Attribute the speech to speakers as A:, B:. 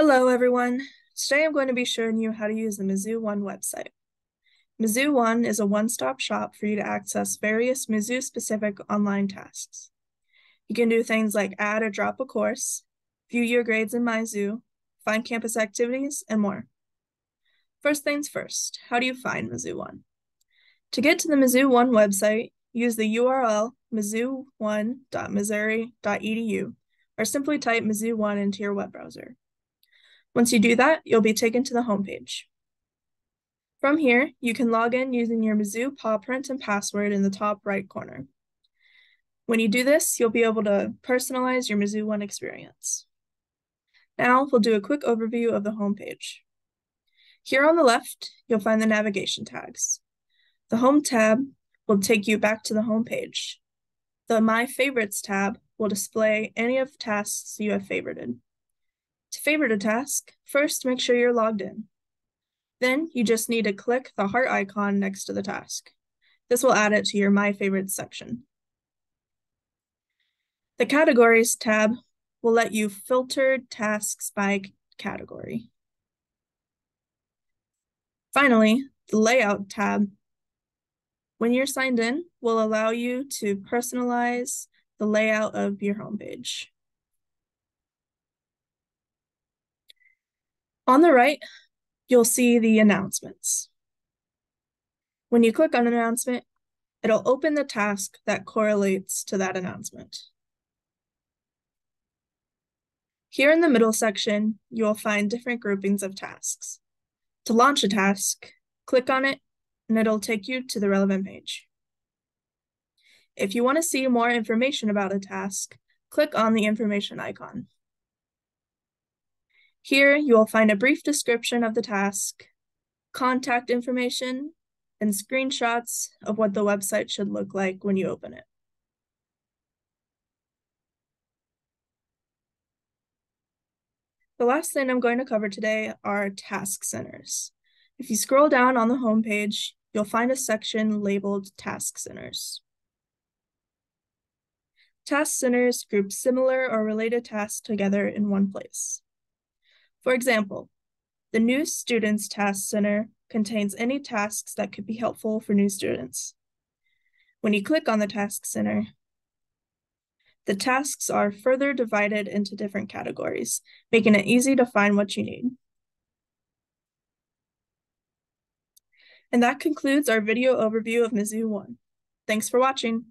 A: Hello, everyone. Today I'm going to be showing you how to use the Mizzou One website. Mizzou One is a one-stop shop for you to access various Mizzou-specific online tasks. You can do things like add or drop a course, view your grades in myZou, find campus activities, and more. First things first, how do you find Mizzou One? To get to the Mizzou One website, use the URL mizzou1.missouri.edu or simply type Mizzou One into your web browser. Once you do that, you'll be taken to the homepage. From here, you can log in using your Mizzou paw print and password in the top right corner. When you do this, you'll be able to personalize your Mizzou One experience. Now, we'll do a quick overview of the homepage. Here on the left, you'll find the navigation tags. The Home tab will take you back to the homepage. The My Favorites tab will display any of the tasks you have favorited. To favorite a task, first make sure you're logged in. Then you just need to click the heart icon next to the task. This will add it to your My Favorites section. The Categories tab will let you filter tasks by category. Finally, the Layout tab, when you're signed in, will allow you to personalize the layout of your homepage. On the right, you'll see the announcements. When you click on an announcement, it'll open the task that correlates to that announcement. Here in the middle section, you'll find different groupings of tasks. To launch a task, click on it, and it'll take you to the relevant page. If you want to see more information about a task, click on the information icon. Here you will find a brief description of the task, contact information, and screenshots of what the website should look like when you open it. The last thing I'm going to cover today are task centers. If you scroll down on the homepage, you'll find a section labeled Task Centers. Task centers group similar or related tasks together in one place. For example, the New Students Task Center contains any tasks that could be helpful for new students. When you click on the Task Center, the tasks are further divided into different categories, making it easy to find what you need. And that concludes our video overview of Mizzou One. Thanks for watching.